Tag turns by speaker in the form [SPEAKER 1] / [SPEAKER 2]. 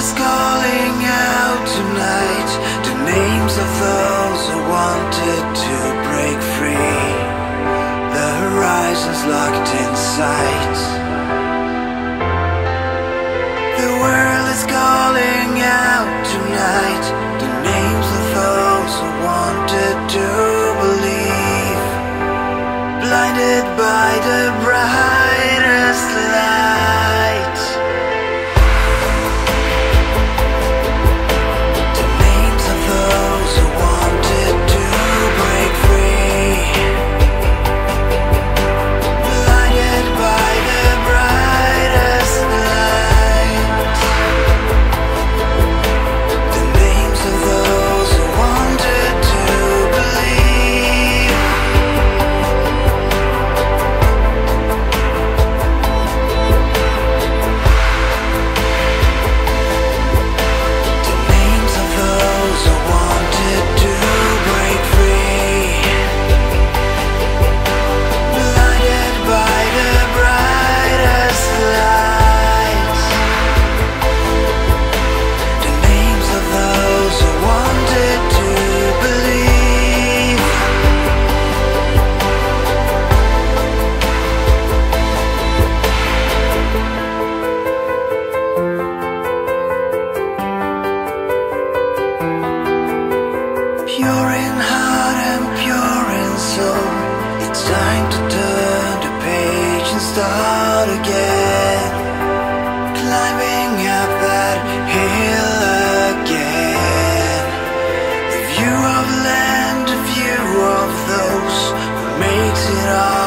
[SPEAKER 1] is calling out tonight the names of those who wanted to break free. The horizon's locked in sight. of land, a view of those who makes it all.